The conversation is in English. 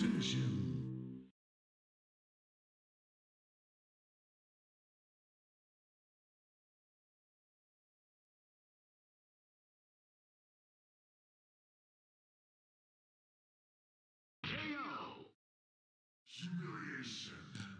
Finish him. Humiliation.